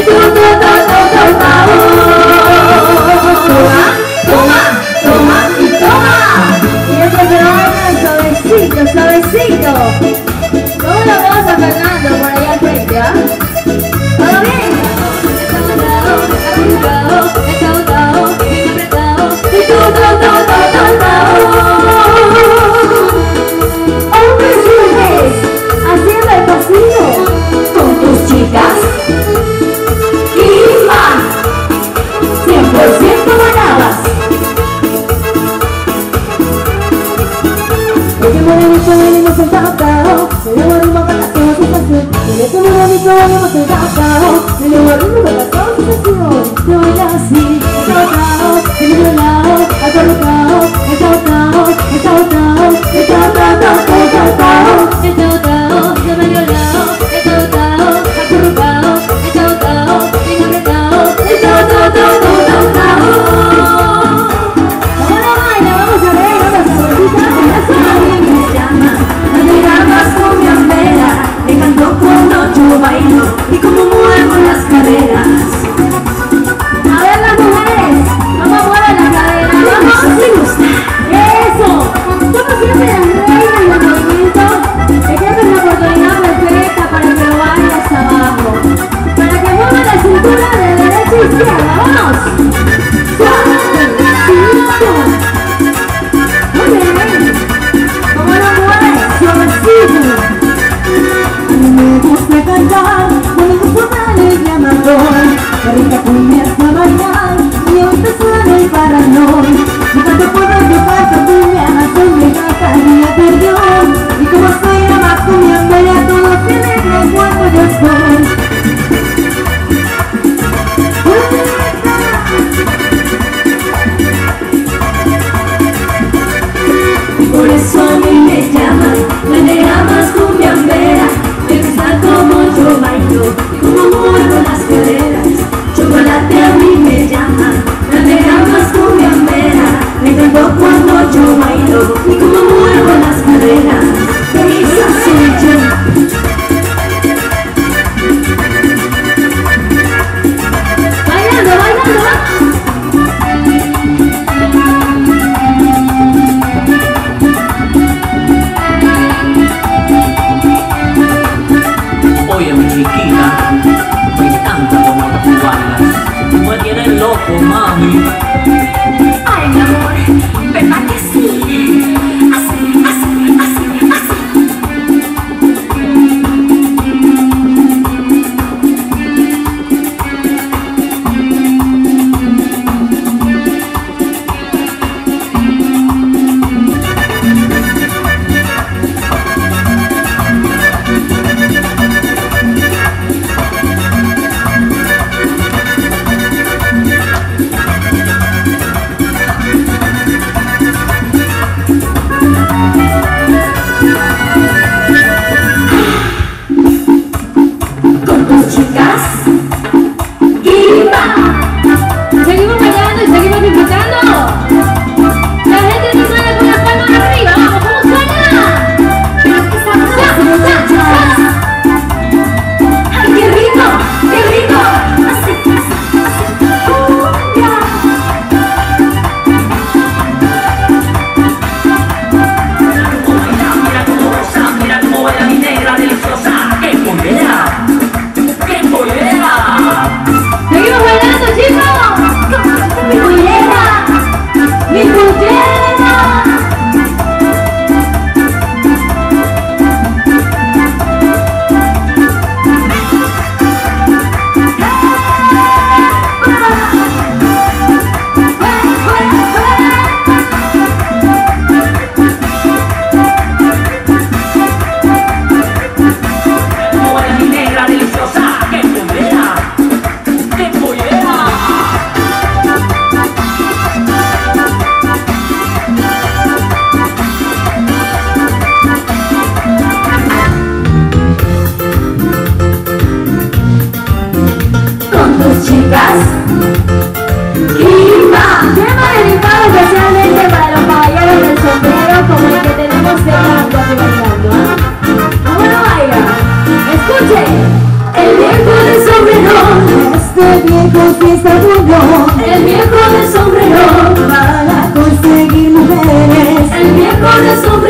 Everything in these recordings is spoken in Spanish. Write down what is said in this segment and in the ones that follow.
Thank you. este viejo sí se murió, el viejo de sombrero, para conseguir mujeres, el viejo de sombrero.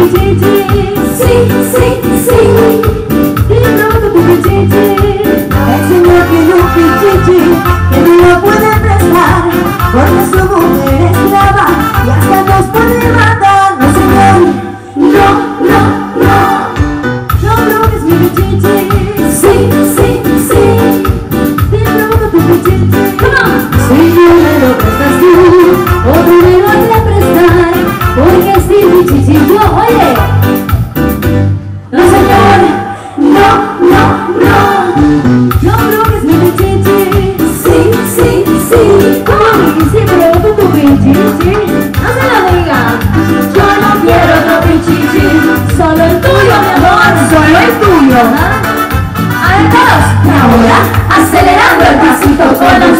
Sim, sim, sim. Ahora, acelerando el pasito con las